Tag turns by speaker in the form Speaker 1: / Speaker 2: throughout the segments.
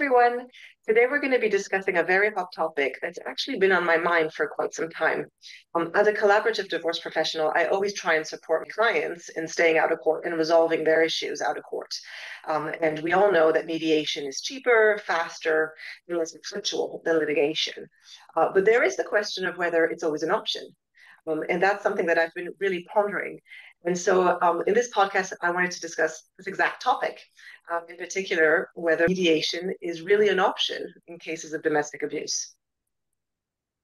Speaker 1: everyone. Today we're going to be discussing a very hot topic that's actually been on my mind for quite some time. Um, as a collaborative divorce professional, I always try and support my clients in staying out of court and resolving their issues out of court. Um, and we all know that mediation is cheaper, faster, and less conflictual than litigation. Uh, but there is the question of whether it's always an option. Um, and that's something that I've been really pondering. And so um, in this podcast, I wanted to discuss this exact topic, um, in particular, whether mediation is really an option in cases of domestic abuse.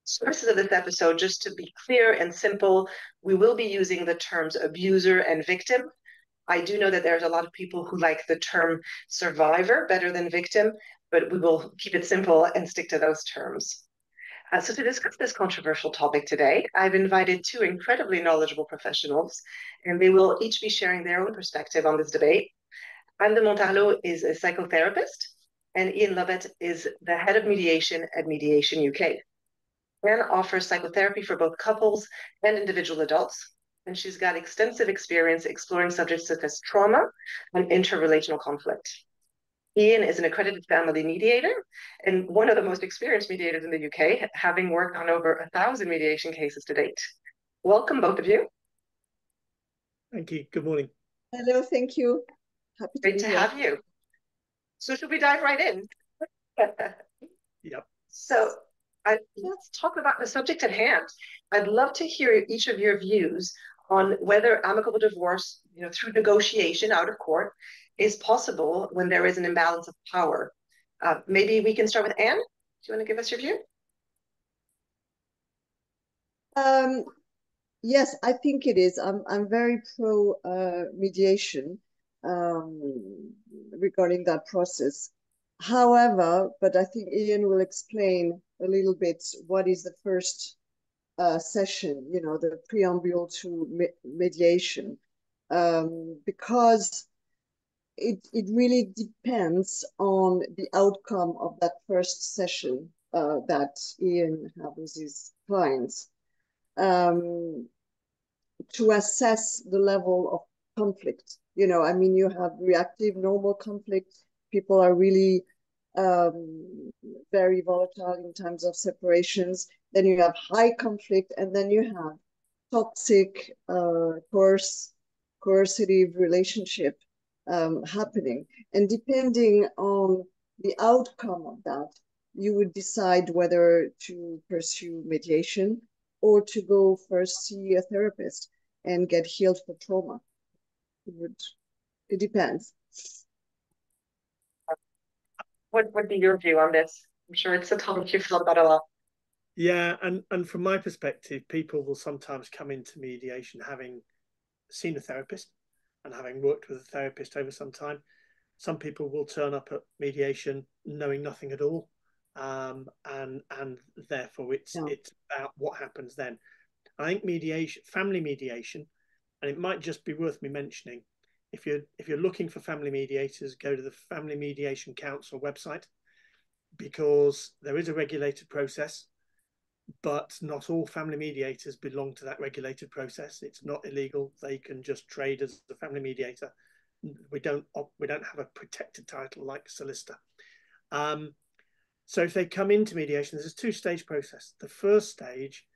Speaker 1: Sources of this episode, just to be clear and simple, we will be using the terms abuser and victim. I do know that there's a lot of people who like the term survivor better than victim, but we will keep it simple and stick to those terms. Uh, so to discuss this controversial topic today, I've invited two incredibly knowledgeable professionals, and they will each be sharing their own perspective on this debate. Anne de Montarlot is a psychotherapist, and Ian Lovatt is the head of mediation at Mediate UK. Anne offers psychotherapy for both couples and individual adults, and she's got extensive experience exploring subjects such as trauma and interrelational conflict. Ian is an accredited family mediator and one of the most experienced mediators in the UK, having worked on over a thousand mediation cases to date. Welcome, both of you.
Speaker 2: Thank you. Good morning.
Speaker 3: Hello, thank you.
Speaker 1: Happy Great to, to have you. So should we dive right in?
Speaker 2: yep.
Speaker 1: So I, let's talk about the subject at hand. I'd love to hear each of your views on whether amicable divorce, you know, through negotiation out of court is possible when there is an imbalance of power. Uh, maybe we can start with Anne. Do you want to give us your view?
Speaker 3: Um, yes, I think it is. I'm I'm very pro uh, mediation um, regarding that process. However, but I think Ian will explain a little bit what is the first uh, session, you know, the preamble to me mediation, um, because it, it really depends on the outcome of that first session uh, that Ian had with his clients um, to assess the level of conflict. You know, I mean, you have reactive, normal conflict. People are really um, very volatile in terms of separations. Then you have high conflict, and then you have toxic, uh, coerce, coercive relationship um, happening. And depending on the outcome of that, you would decide whether to pursue mediation or to go first see a therapist and get healed for trauma. It would, it depends.
Speaker 1: What would be your view on this? I'm sure it's a topic you've thought about a lot.
Speaker 2: Yeah, and and from my perspective, people will sometimes come into mediation having seen a therapist and having worked with a therapist over some time, some people will turn up at mediation knowing nothing at all, um, and and therefore it's yeah. it's about what happens then. I think mediation, family mediation, and it might just be worth me mentioning. If you're if you're looking for family mediators, go to the Family Mediation Council website because there is a regulated process but not all family mediators belong to that regulated process. It's not illegal. They can just trade as a family mediator. We don't we don't have a protected title like solicitor. Um, so if they come into mediation, there's a two-stage process. The first stage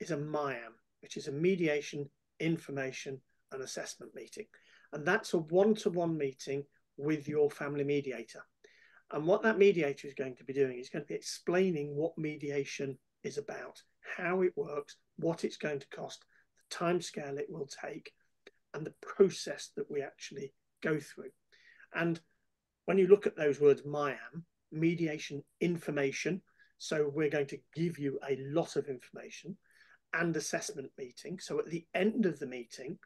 Speaker 2: is a MIAM, which is a mediation, information, and assessment meeting, and that's a one-to-one meeting with your family mediator. And what that mediator is going to be doing is going to be explaining what mediation is about, how it works, what it's going to cost, the time scale it will take, and the process that we actually go through. And when you look at those words, MIAM, mediation information, so we're going to give you a lot of information and assessment meeting. So at the end of the meeting,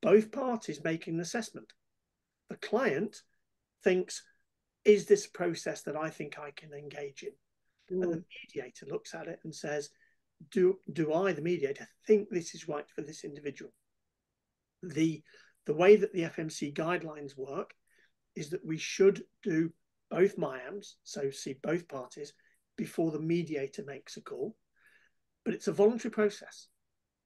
Speaker 2: both parties making an assessment. The client thinks, is this process that I think I can engage in? Mm. And the mediator looks at it and says, do, do I, the mediator, think this is right for this individual? The, the way that the FMC guidelines work is that we should do both MIAMs, so see both parties, before the mediator makes a call. But it's a voluntary process.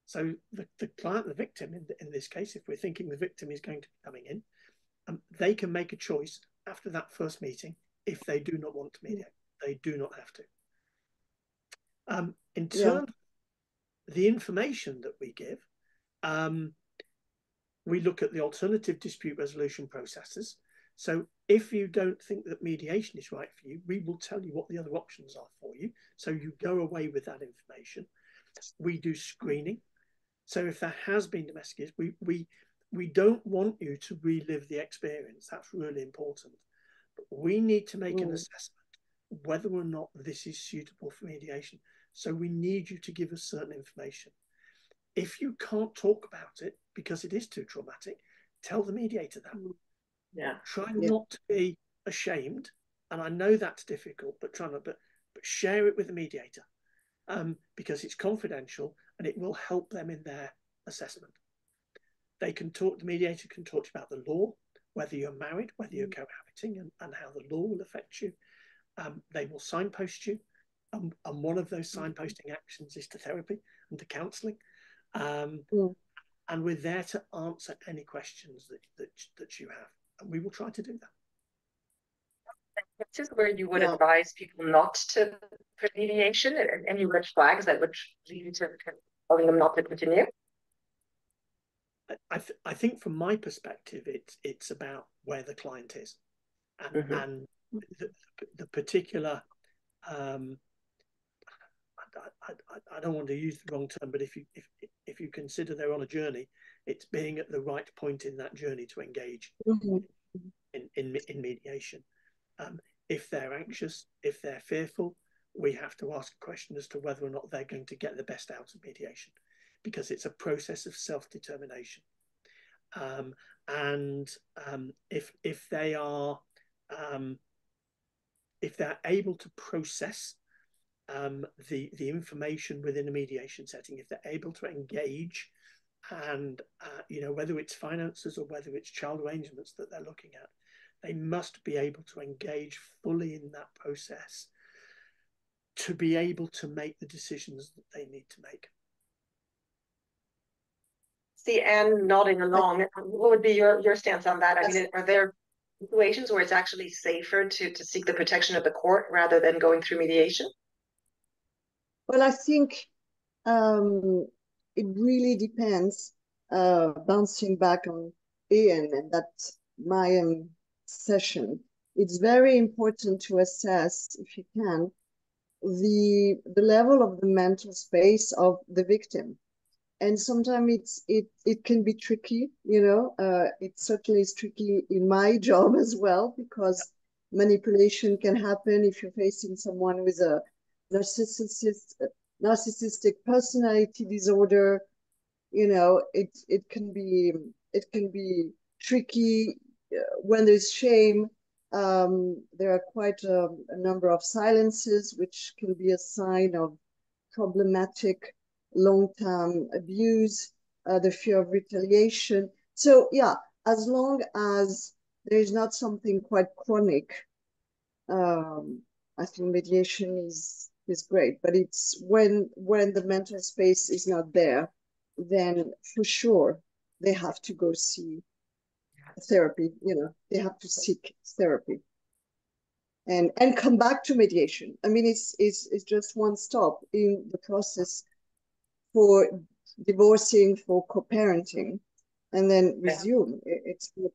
Speaker 2: So the, the client, the victim in, in this case, if we're thinking the victim is going to be coming in, um, they can make a choice after that first meeting if they do not want to mediate. They do not have to. Um, in
Speaker 3: Yeah.
Speaker 2: terms of the information that we give, um, we look at the alternative dispute resolution processes. So if you don't think that mediation is right for you, we will tell you what the other options are for you. So you go away with that information. We do screening. So if there has been domestic abuse, we we we don't want you to relive the experience. That's really important. But we need to make an
Speaker 3: Mm.
Speaker 2: assessment whether or not this is suitable for mediation. So we need you to give us certain information. If you can't talk about it because it is too traumatic, tell the mediator that.
Speaker 1: Yeah.
Speaker 2: Try
Speaker 3: Yeah.
Speaker 2: not to be ashamed, and I know that's difficult, but try not, but but share it with the mediator, um, because it's confidential and it will help them in their assessment. They can talk. The mediator can talk to you about the law, whether you're married, whether you're cohabiting, and, and how the law will affect you. Um, they will signpost you, and, and one of those signposting actions is to therapy and to counselling. Um,
Speaker 3: Mm.
Speaker 2: And we're there to answer any questions that, that that you have, and we will try to do that.
Speaker 1: This is where you would
Speaker 3: Yeah.
Speaker 1: advise people not to put mediation and any red flags that would lead you to telling them not to continue.
Speaker 2: I, I, th- I think from my perspective, it's it's about where the client is, and
Speaker 1: Mhm.
Speaker 2: and the, the particular. Um, I, I, I, don't want to use the wrong term, but if you if if you consider they're on a journey, it's being at the right point in that journey to engage
Speaker 3: Mhm.
Speaker 2: in in, in mediation. Um, if they're anxious, if they're fearful, we have to ask a question as to whether or not they're going to get the best out of mediation, because it's a process of self determination. Um, and um, if if they are um, if they're able to process um, the the information within a mediation setting, if they're able to engage, and uh, you know whether it's finances or whether it's child arrangements that they're looking at, they must be able to engage fully in that process to be able to make the decisions that they need to make.
Speaker 1: See Anne nodding along. What would be your, your stance on that? I mean, are there situations where it's actually safer to, to seek the protection of the court rather than going through mediation?
Speaker 3: Well, I think um, it really depends. Uh, bouncing back on Ian and that MIAM session, it's very important to assess, if you can, the the level of the mental space of the victim. And sometimes it's it it can be tricky, you know. Uh, it certainly is tricky in my job as well because manipulation can happen if you're facing someone with a narcissist narcissistic personality disorder you know it it can be it can be tricky uh, when there's shame. Um, there are quite a, a number of silences which can be a sign of problematic long-term abuse uh, the fear of retaliation. So yeah as long as there's not something quite chronic um, i think mediation is is great but it's when when the mental space is not there then for sure they have to go see therapy you know they have to seek therapy and and come back to mediation i mean it's it's, it's just one stop in the process for divorcing for co-parenting and then
Speaker 1: Yeah.
Speaker 3: resume It- it's not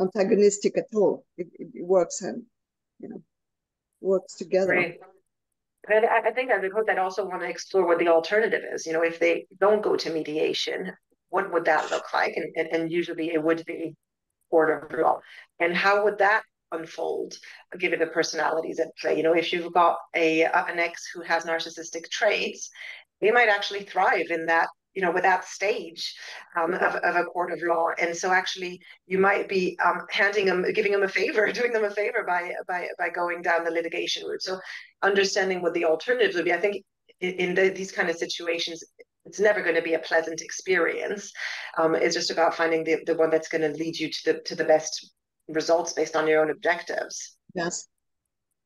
Speaker 3: antagonistic at all it, it it works and you know works together
Speaker 1: Right. But I, I think as a coach, I'd also want to explore what the alternative is. You know, if they don't go to mediation, what would that look like? And, and, and usually it would be court of law. And how would that unfold given the personalities at play? You know, if you've got a an ex who has narcissistic traits, they might actually thrive in that, you know, with that stage um, of, of a court of law. And so actually you might be um, handing them, giving them a favor, doing them a favor by by by going down the litigation route. So understanding what the alternatives would be, I think in, in the, these kind of situations, it's never going to be a pleasant experience. Um, it's just about finding the, the one that's going to lead you to the to the best results based on your own objectives.
Speaker 3: Yes,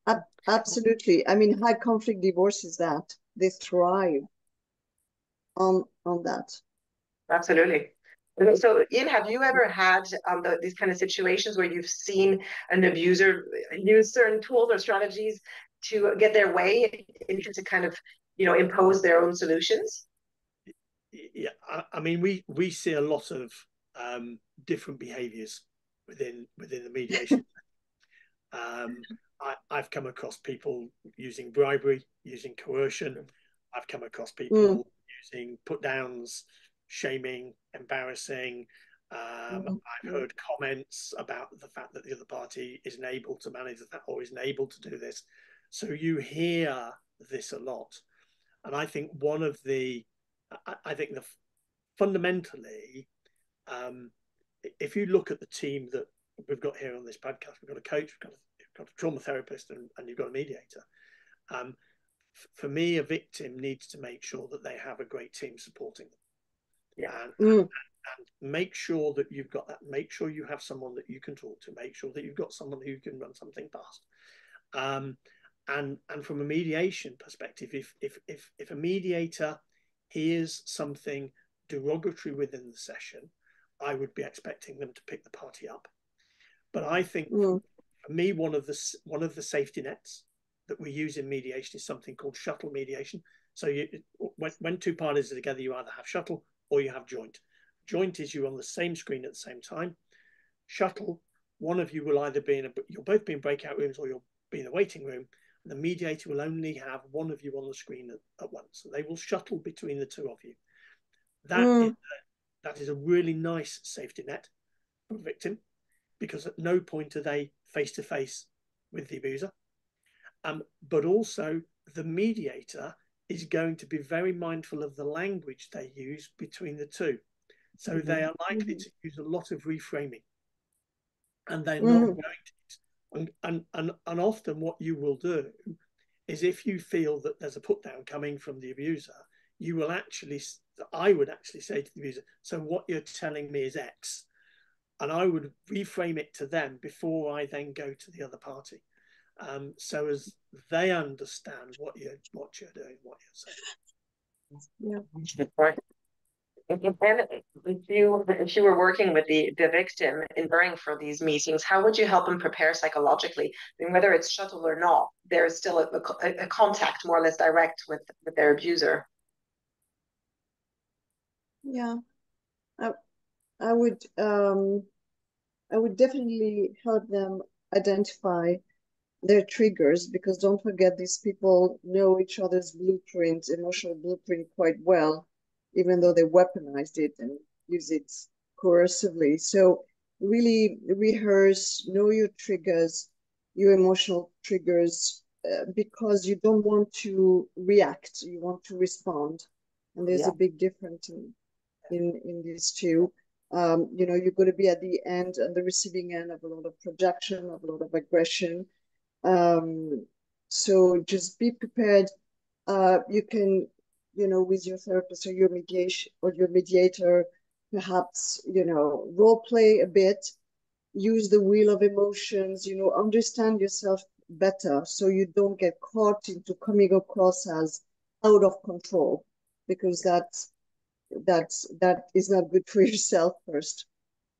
Speaker 3: Ab- absolutely. I mean, high conflict divorce is that they thrive on on that.
Speaker 1: Absolutely. So, Ian, have you ever had um, the, these kind of situations where you've seen an abuser use certain tools or strategies to get their way into to kind of, you know, impose their own solutions?
Speaker 2: Yeah, I, I mean, we we see a lot of um, different behaviours within within the mediation. um, I, I've come across people using bribery, using coercion. I've come across people mm. Put downs, shaming, embarrassing. Um, mm-hmm. I've heard comments about the fact that the other party isn't able to manage that or isn't able to do this. So you hear this a lot. And I think one of the, I, I think the fundamentally, um, if you look at the team that we've got here on this podcast, we've got a coach, we've got a, we've got a trauma therapist, and, and you've got a mediator. Um, for me, a victim needs to make sure that they have a great team supporting them yeah. And, mm. and, and, make sure that you've got that. Make sure you have someone that you can talk to. Make sure that you've got someone who can run something past. Um, and and from a mediation perspective, if if if if a mediator hears something derogatory within the session, I would be expecting them to pick the party up. But I think mm. for me, one of the one of the safety nets that we use in mediation is something called shuttle mediation. So you, when, when two parties are together, you either have shuttle or you have joint. Joint is you on the same screen at the same time. Shuttle, one of you will either be in a, you'll both be in breakout rooms or you'll be in a waiting room. The mediator will only have one of you on the screen at, at once. So they will shuttle between the two of you. That, mm. is a, that is a really nice safety net for a victim because at no point are they face to face with the abuser. Um, but also, the mediator is going to be very mindful of the language they use between the two. So mm-hmm. they are likely to use a lot of reframing. And they're mm-hmm. not going to. And, and, and, and often, what you will do is if you feel that there's a put down coming from the abuser, you will actually, I would actually say to the abuser, So what you're telling me is X. And I would reframe it to them before I then go to the other party um, so as they understand what you're what you're doing, what you're saying.
Speaker 1: Yeah. Right. If you if you were working with the, the victim in preparing for these meetings, how would you help them prepare psychologically? I mean, whether it's shuttle or not, there's still a, a, a contact more or less direct with, with their abuser.
Speaker 3: Yeah, I, I would um, I would definitely help them identify their triggers because don't forget these people know each other's blueprint, emotional blueprint quite well, even though they weaponized it and use it coercively. So really rehearse, know your triggers, your emotional triggers, uh, because you don't want to react, you want to respond. And there's yeah. a big difference in, in, in these two. Um, you know, you're going to be at the end and the receiving end of a lot of projection, of a lot of aggression, um, so just be prepared. Uh, you can, you know, with your therapist or your mediation or your mediator, perhaps, you know, role play a bit, use the wheel of emotions, you know, understand yourself better so you don't get caught into coming across as out of control because that's that's that is not good for yourself first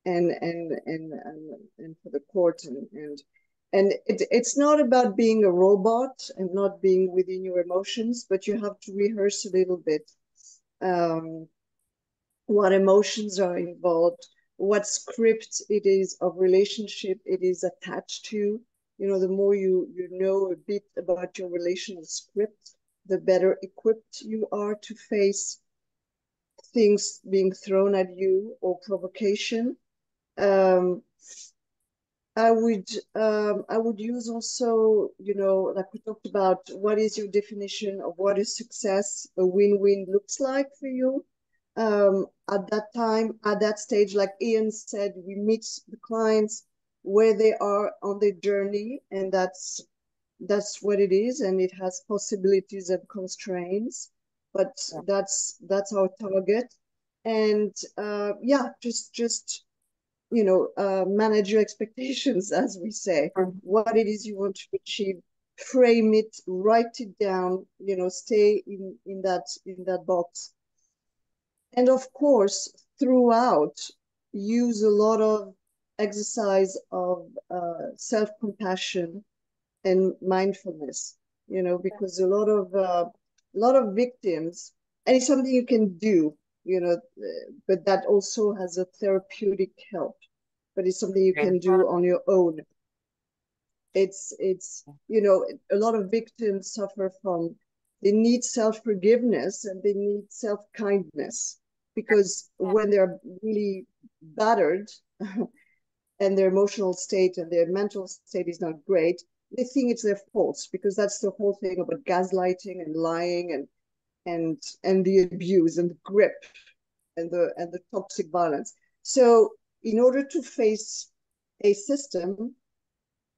Speaker 3: and and and and, and for the court and and and it, it's not about being a robot and not being within your emotions but you have to rehearse a little bit um, what emotions are involved what script it is of relationship it is attached to. You know the more you you know a bit about your relational script the better equipped you are to face things being thrown at you or provocation. Um, I would um, I would use also, you know, like we talked about, what is your definition of what is success, a win-win looks like for you. Um, at that time, at that stage, like Ian said, we meet the clients where they are on their journey, and that's that's what it is, and it has possibilities and constraints, but yeah. that's that's our target. And uh, yeah, just just you know, uh, manage your expectations, as we say, mm-hmm. what it is you want to achieve, frame it, write it down, you know, stay in, in that in that box. and of course, throughout, use a lot of exercise of uh, self compassion and mindfulness. You know, because a lot of uh, a lot of victims, and it's something you can do. You know, but that also has a therapeutic help. But it's something you can do on your own. It's it's you know a lot of victims suffer from they need self forgiveness and they need self kindness because when they're really battered and their emotional state and their mental state is not great, they think it's their fault because that's the whole thing about gaslighting and lying and and and the abuse and the grip and the and the toxic violence. So in order to face a system,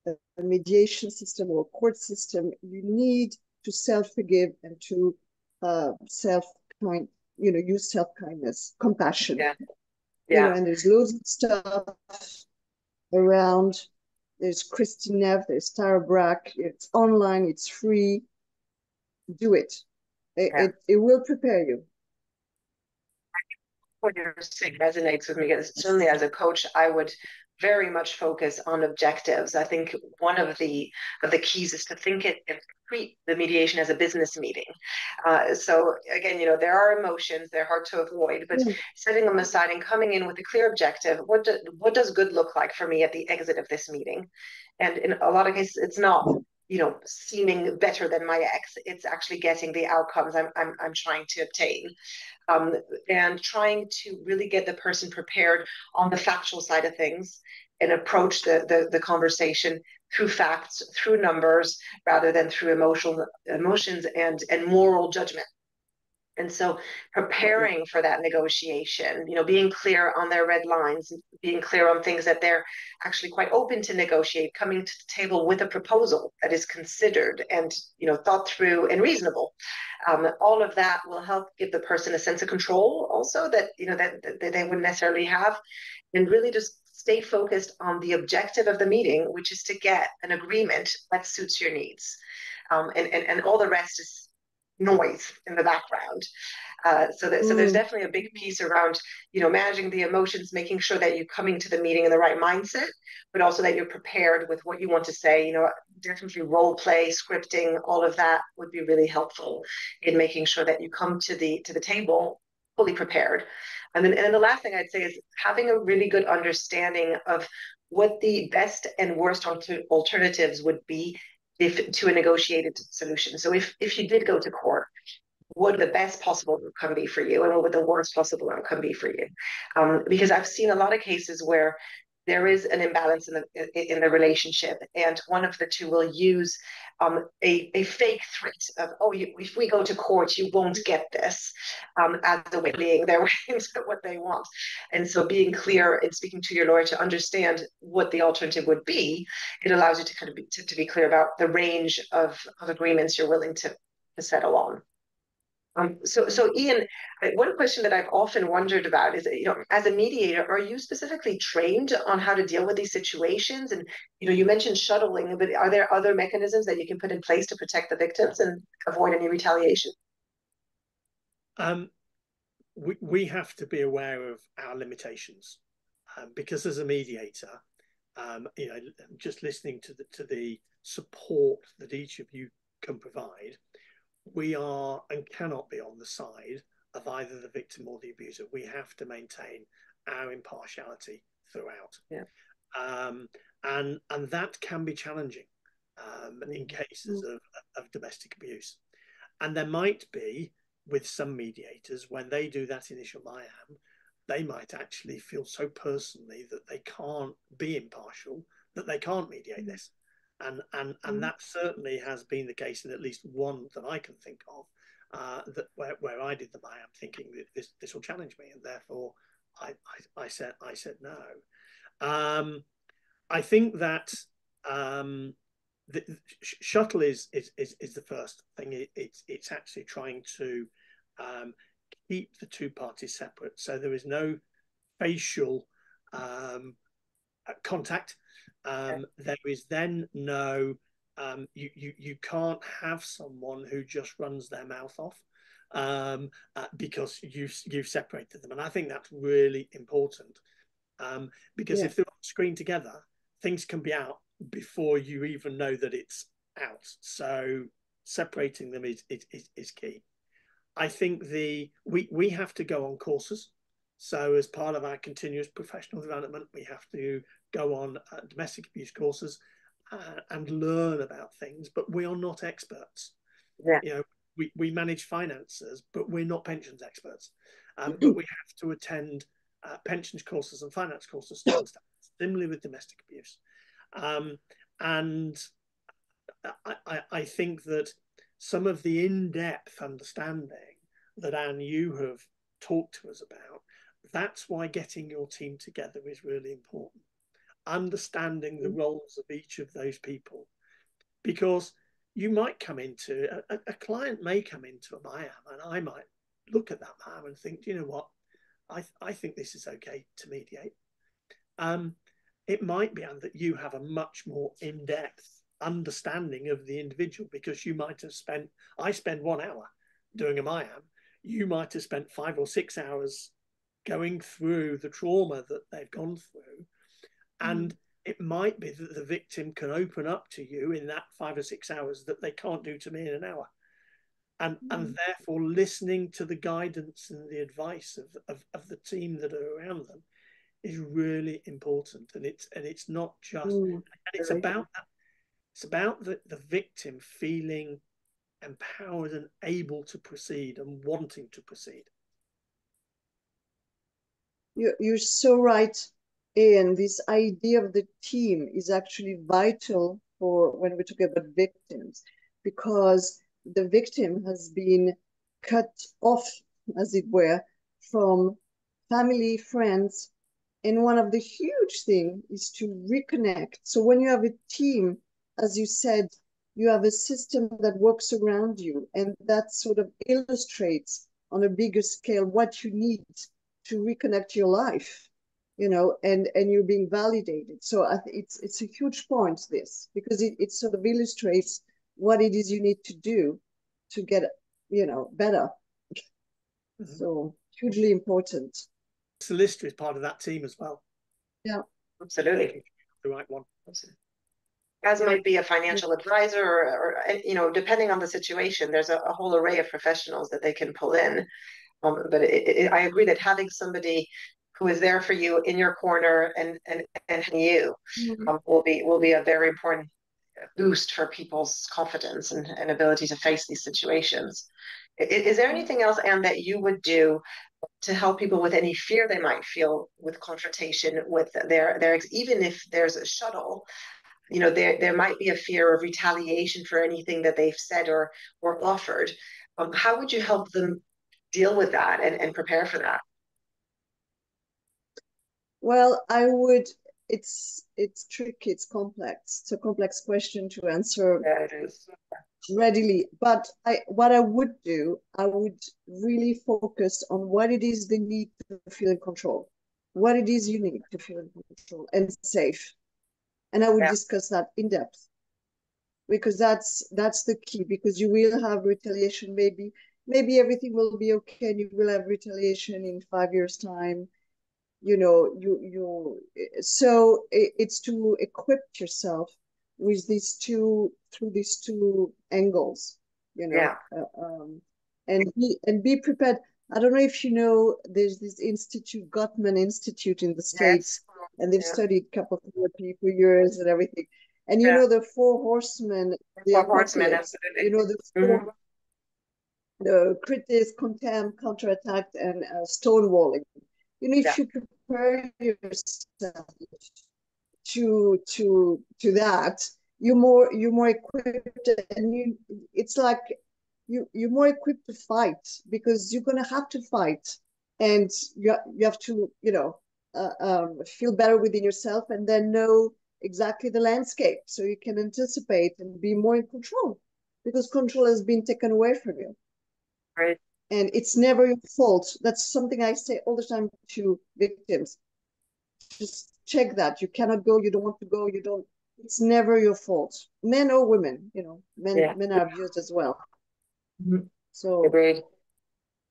Speaker 3: a mediation system or a court system, you need to self-forgive and to uh, self-kind you know, use self kindness, compassion.
Speaker 1: Yeah.
Speaker 3: Yeah. You know, and there's loads of stuff around. There's Kristin Neff, there's Tara Brach. It's online, it's free. Do it. It, yeah. it, it will prepare you.
Speaker 1: What you're saying resonates with me. Because certainly, as a coach, I would very much focus on objectives. I think one of the of the keys is to think it and treat the mediation as a business meeting. Uh, so again, you know, there are emotions; they're hard to avoid, but mm. setting them aside and coming in with a clear objective. What do, what does good look like for me at the exit of this meeting? And in a lot of cases, it's not you know seeming better than my ex it's actually getting the outcomes i'm i'm, I'm trying to obtain um, and trying to really get the person prepared on the factual side of things and approach the, the, the conversation through facts, through numbers, rather than through emotional emotions and and moral judgment. And so preparing for that negotiation, you know, being clear on their red lines, being clear on things that they're actually quite open to negotiate, coming to the table with a proposal that is considered and, you know, thought through and reasonable. Um, all of that will help give the person a sense of control also that, you know, that, that they wouldn't necessarily have and really just stay focused on the objective of the meeting, which is to get an agreement that suits your needs. Um, and, and, and all the rest is noise in the background. Uh, so that so there's mm. definitely a big piece around you know managing the emotions, making sure that you're coming to the meeting in the right mindset, but also that you're prepared with what you want to say. You know, definitely role play, scripting, all of that would be really helpful in making sure that you come to the to the table fully prepared. And then and the last thing I'd say is having a really good understanding of what the best and worst alternatives would be if to a negotiated solution. So if if you did go to court, what the best possible outcome be for you, and what would the worst possible outcome be for you? Um, because I've seen a lot of cases where there is an imbalance in the in the relationship, and one of the two will use um, a, a fake threat of, oh, you, if we go to court, you won't get this, um, as a way being their way into what they want. And so, being clear and speaking to your lawyer to understand what the alternative would be, it allows you to kind of be to, to be clear about the range of, of agreements you're willing to, to settle on. Um, so, so Ian, one question that I've often wondered about is, you know, as a mediator, are you specifically trained on how to deal with these situations? And you know, you mentioned shuttling, but are there other mechanisms that you can put in place to protect the victims and avoid any retaliation?
Speaker 2: Um, we we have to be aware of our limitations, um, because as a mediator, um, you know, just listening to the to the support that each of you can provide we are and cannot be on the side of either the victim or the abuser. We have to maintain our impartiality throughout.
Speaker 1: Yeah.
Speaker 2: Um, and and that can be challenging um, in mm. cases of, of domestic abuse. And there might be with some mediators when they do that initial MIAM, they might actually feel so personally that they can't be impartial that they can't mediate mm. this and and and mm. that certainly has been the case in at least one that I can think of. Uh, that where, where I did the buy, I'm thinking that this this will challenge me, and therefore I I, I said I said no. Um, I think that um, the, shuttle is, is is is the first thing. It, it's it's actually trying to um, keep the two parties separate, so there is no facial um, contact um, there is then no Um, you, you you can't have someone who just runs their mouth off um, uh, because you've you've separated them, and I think that's really important um, because yeah. if they're on screen together, things can be out before you even know that it's out. So separating them is is, is key. I think the we we have to go on courses. So as part of our continuous professional development, we have to go on uh, domestic abuse courses uh, and learn about things. But we are not experts. Yeah. You know, we, we manage finances, but we're not pensions experts. Um, but we have to attend uh, pensions courses and finance courses. Similarly with domestic abuse. Um, and I, I, I think that some of the in-depth understanding that Anne you have talked to us about, that's why getting your team together is really important. Understanding the mm. roles of each of those people. Because you might come into a, a client may come into a MIAM and I might look at that MIAM and think, you know what, I, I think this is okay to mediate. Um, it might be that you have a much more in-depth understanding of the individual because you might have spent I spend one hour doing a MIAM you might have spent five or six hours going through the trauma that they've gone through. And mm. it might be that the victim can open up to you in that five or six hours that they can't do to me in an hour. And mm. and therefore listening to the guidance and the advice of, of, of the team that are around them is really important. And it's and it's not just mm, and it's about that it's about the, the victim feeling empowered and able to proceed and wanting to proceed
Speaker 3: you're, you're so right and this idea of the team is actually vital for when we talk about victims because the victim has been cut off as it were from family friends and one of the huge thing is to reconnect. So when you have a team, as you said, you have a system that works around you and that sort of illustrates on a bigger scale what you need to reconnect your life, you know, and, and you're being validated. So I think it's, it's a huge point, this, because it, it sort of illustrates what it is you need to do to get, you know, better. Mm-hmm. So hugely important
Speaker 2: solicitor is part of that team as well.
Speaker 3: Yeah,
Speaker 1: absolutely.
Speaker 2: The right one.
Speaker 1: As might be a financial advisor, or, or you know, depending on the situation, there's a, a, whole array of professionals that they can pull in. Um, but it, it, I agree that having somebody who is there for you in your corner and and and you mm-hmm. um, will be will be a very important boost for people's confidence and, and ability to face these situations. Is, is there anything else, Anne, that you would do to help people with any fear they might feel with confrontation with their their even if there's a shuttle you know there there might be a fear of retaliation for anything that they've said or or offered um, how would you help them deal with that and, and prepare for that
Speaker 3: well i would it's it's tricky it's complex it's a complex question to answer
Speaker 1: yeah, it is
Speaker 3: readily. But I, what I would do, I would really focus on what it is they need to feel in control, what it is you need to feel in control and safe. And I would yeah. discuss that in depth because that's that's the key because you will have retaliation maybe maybe everything will be okay and you will have retaliation in five years time you know you you so it's to equip yourself with these two through these two angles you know
Speaker 1: yeah.
Speaker 3: uh, um, and be and be prepared i don't know if you know there's this institute gottman institute in the states yes. and they've yeah. studied a couple of therapy for years and everything and you yeah. know the four horsemen
Speaker 1: the four horsemen absolutely
Speaker 3: you know the four, mm-hmm. The critics contempt counterattack and uh, stonewalling. You know if you prepare yourself to to to that you're more you're more equipped and you it's like you you're more equipped to fight because you're gonna have to fight and you, you have to you know uh, um, feel better within yourself and then know exactly the landscape so you can anticipate and be more in control because control has been taken away from you
Speaker 1: right
Speaker 3: and it's never your fault that's something i say all the time to victims just check that you cannot go you don't want to go you don't it's never your fault, men or women. You know, men yeah. men are abused as well.
Speaker 1: Mm-hmm. So agreed.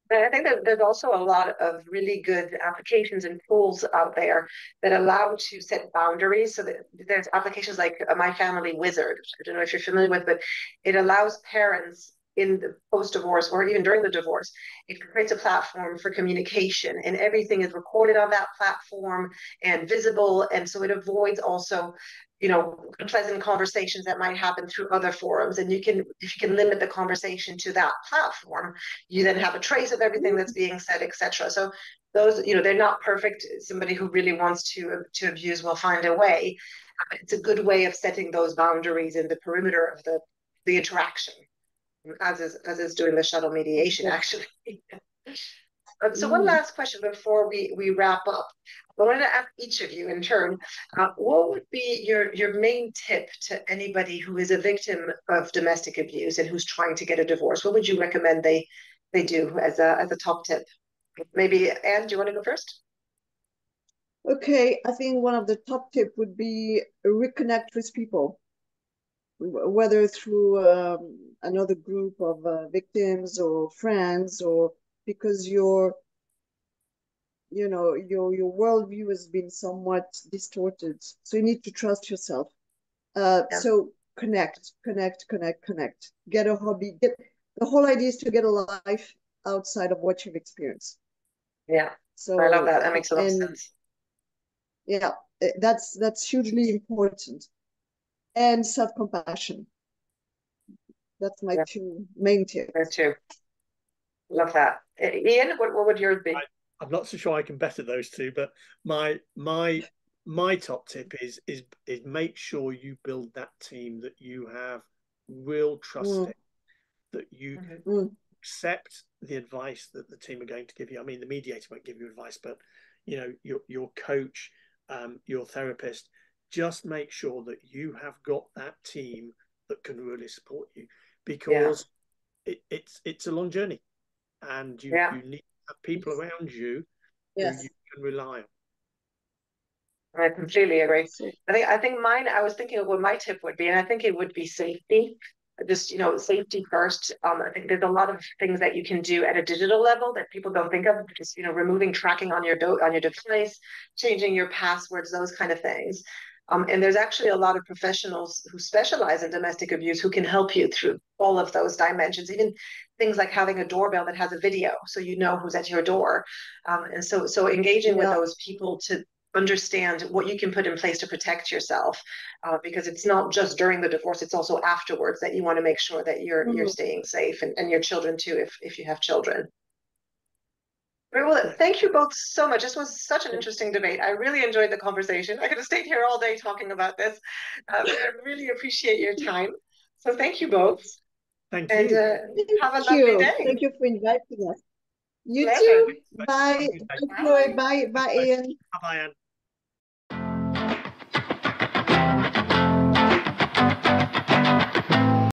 Speaker 1: I think that there's also a lot of really good applications and tools out there that allow to set boundaries. So that there's applications like My Family Wizard. I don't know if you're familiar with, but it allows parents in the post divorce or even during the divorce. It creates a platform for communication, and everything is recorded on that platform and visible. And so it avoids also you know unpleasant conversations that might happen through other forums and you can if you can limit the conversation to that platform you then have a trace of everything that's mm-hmm. being said etc so those you know they're not perfect somebody who really wants to to abuse will find a way it's a good way of setting those boundaries in the perimeter of the the interaction as is as is doing the shuttle mediation actually. um, so one mm. last question before we we wrap up. I wanted to ask each of you in turn, uh, what would be your your main tip to anybody who is a victim of domestic abuse and who's trying to get a divorce? What would you recommend they they do as a as a top tip? Maybe Anne, do you want to go first?
Speaker 3: Okay, I think one of the top tip would be reconnect with people whether through um, another group of uh, victims or friends or because your you know your your worldview has been somewhat distorted. So you need to trust yourself. Uh, yeah. so connect connect connect connect. Get a hobby. Get the whole idea is to get a life outside of what you've experienced.
Speaker 1: Yeah. So i love that. That makes a lot of sense.
Speaker 3: Yeah eh, that's that's hugely important and self-compassion. That's my yeah. two main tips.
Speaker 1: Me too. Love that. Ian, what, what would yours be? I,
Speaker 2: I'm not so sure I can better those two, but my my my top tip is is is make sure you build that team that you have real trust mm. in, that you mm-hmm. mm. accept the advice that the team are going to give you. I mean, the mediator won't give you advice, but you know your your coach, um, your therapist, just make sure that you have got that team that can really support you because yeah. it, it's it's a long journey and you, yeah. you need to have people around you yes. who you can rely on.
Speaker 1: I completely agree. I think I think mine. I was thinking of what my tip would be, and I think it would be safety. Just you know, safety first. Um, I think there's a lot of things that you can do at a digital level that people don't think of. Just you know, removing tracking on your do- on your device, changing your passwords, those kind of things. Um, and there's actually a lot of professionals who specialize in domestic abuse who can help you through all of those dimensions, even things like having a doorbell that has a video so you know who's at your door. Um, and so, so engaging yeah. with those people to understand what you can put in place to protect yourself uh, because it's not just during the divorce it's also afterwards that you want to make sure that you're mm-hmm. you're staying safe and, and your children too if if you have children well, thank you both so much. This was such an interesting debate. I really enjoyed the conversation. I could have stayed here all day talking about this. Um, I really appreciate your time. So thank you both.
Speaker 2: Thank
Speaker 1: you. And uh, have a lovely
Speaker 3: you.
Speaker 1: day.
Speaker 3: Thank you for inviting us. You Pleasure. too. Bye. Bye. Bye. Bye, Ian.
Speaker 2: Bye, Ian.